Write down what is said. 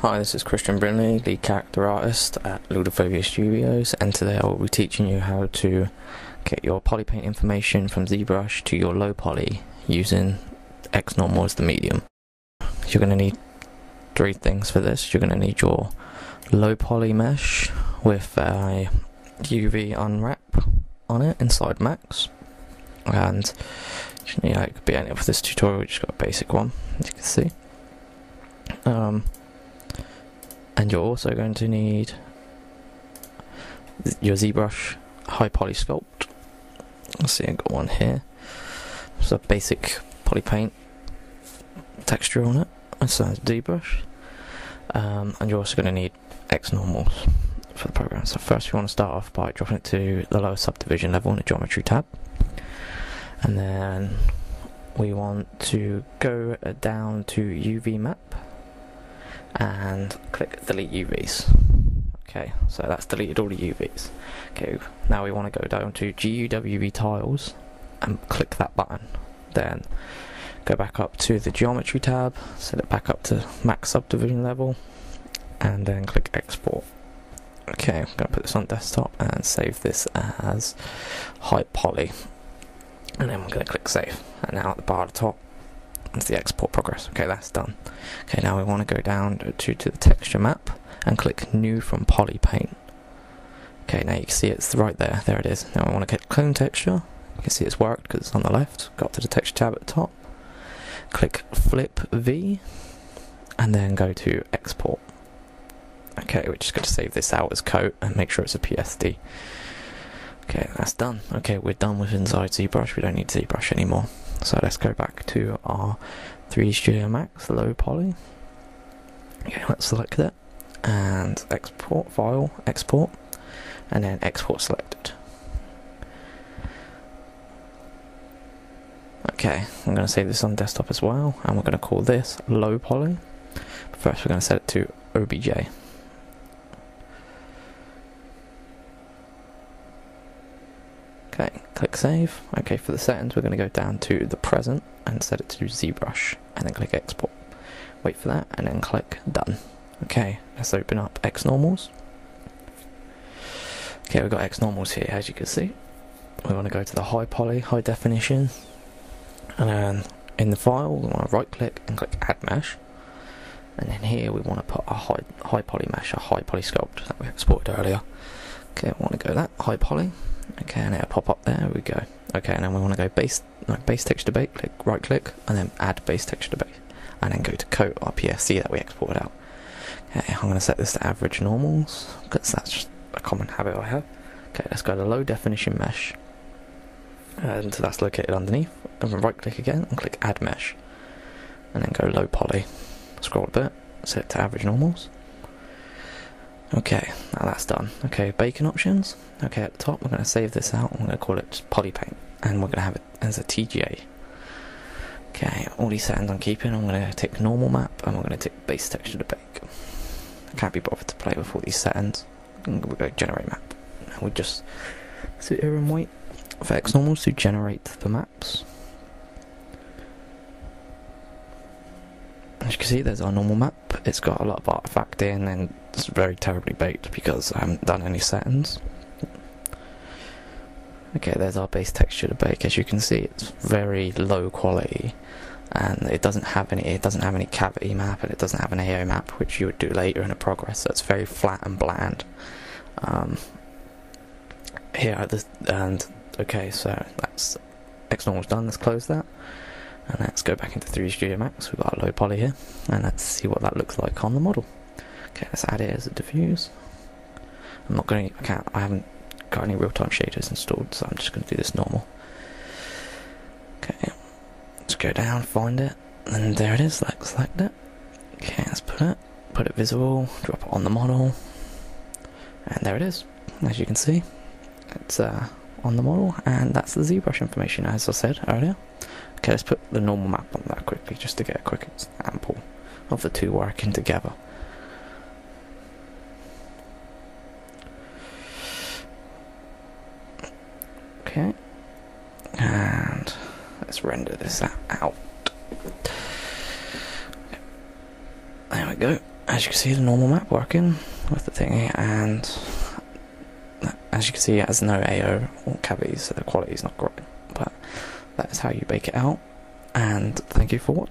Hi, this is Christian Brindley, lead character artist at Ludophobia Studios, and today I will be teaching you how to get your poly paint information from ZBrush to your low poly using XNormal as the medium. You're going to need three things for this. You're going to need your low poly mesh with a UV unwrap on it inside Max, and you know, it could be any of this tutorial, we just got a basic one, as you can see. Um, and you're also going to need your ZBrush High Poly Sculpt. Let's see, I've got one here. It's a basic poly paint texture on it. It's a ZBrush. Um, and you're also going to need X XNormals for the program. So first we want to start off by dropping it to the lower subdivision level in the geometry tab. And then we want to go down to UV map and click delete UVs. Okay, so that's deleted all the UVs. Okay, now we want to go down to GUV tiles and click that button. Then go back up to the geometry tab, set it back up to max subdivision level, and then click export. Okay, I'm going to put this on desktop and save this as high poly. And then we're going to click save. And now at the bar at the top, that's the export progress. Okay, that's done. Okay, now we want to go down to, to the texture map and click new from polypaint. Okay, now you can see it's right there. There it is. Now I want to click clone texture. You can see it's worked because it's on the left. Got to the texture tab at the top. Click flip V and then go to export. Okay, we're just going to save this out as coat and make sure it's a PSD. Okay, that's done. Okay, we're done with inside ZBrush. We don't need ZBrush anymore. So let's go back to our 3D Studio Max low poly. Okay, let's select it and export file, export, and then export selected. Okay, I'm going to save this on desktop as well, and we're going to call this low poly. But first, we're going to set it to OBJ. Okay, click save. Okay, for the settings, we're going to go down to the present and set it to ZBrush, and then click export. Wait for that, and then click done. Okay, let's open up XNormals. Okay, we've got XNormals here, as you can see. We want to go to the high poly, high definition, and then in the file, we want to right click and click add mesh. And then here we want to put a high, high poly mesh, a high poly sculpt that we exported earlier. Okay, we want to go that high poly. Okay, and it'll pop up there. there we go. Okay, and then we want to go base, no, base texture bake. Click right click, and then add base texture bake, and then go to coat our PSD that we exported out. Okay, I'm going to set this to average normals because that's just a common habit I have. Okay, let's go to low definition mesh, and that's located underneath. And right click again and click add mesh, and then go low poly. Scroll a bit, set to average normals. Okay, now that's done. Okay, baking options. Okay, at the top, we're going to save this out. I'm going to call it polypaint, and we're going to have it as a TGA. Okay, all these settings I'm keeping. I'm going to tick normal map, and we're going to tick base texture to bake. I can't be bothered to play with all these settings. we go generate map. And we just sit here and wait for X normals to generate the maps. As you can see, there's our normal map. It's got a lot of artifact in, and it's very terribly baked because I haven't done any settings. Okay, there's our base texture to bake. As you can see, it's very low quality, and it doesn't have any. It doesn't have any cavity map, and it doesn't have an AO map, which you would do later in a progress. So it's very flat and bland. Um, here, at this, and okay, so that's XNormal's done. Let's close that. And let's go back into 3D Studio Max. We've got a low poly here, and let's see what that looks like on the model. Okay, let's add it as a diffuse. I'm not going. I can't. I haven't got any real-time shaders installed, so I'm just going to do this normal. Okay, let's go down, find it, and there it is. Let's select it. Okay, let's put it. Put it visible. Drop it on the model, and there it is. As you can see, it's uh, on the model, and that's the ZBrush information, as I said earlier. Okay, let's put the normal map on that quickly, just to get a quick example of the two working together. Okay, and let's render this out. There we go. As you can see, the normal map working with the thingy, and as you can see, it has no AO or cavities, so the quality is not great that is how you bake it out. And thank you for watching.